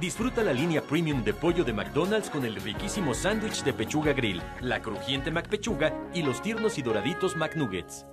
Disfruta la línea premium de pollo de McDonald's con el riquísimo sándwich de pechuga grill, la crujiente McPechuga y los tiernos y doraditos McNuggets.